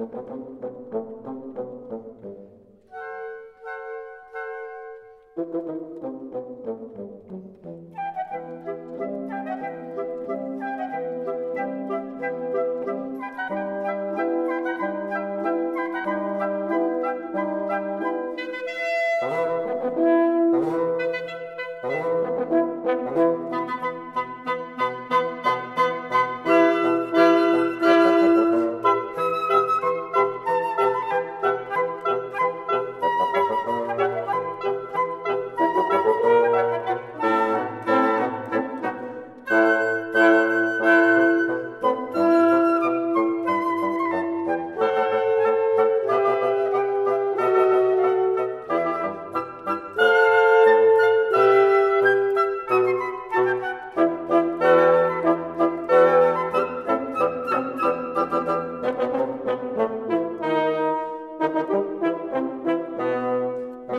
Thank you.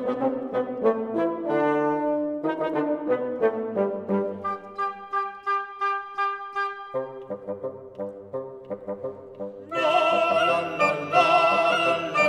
La la la la la.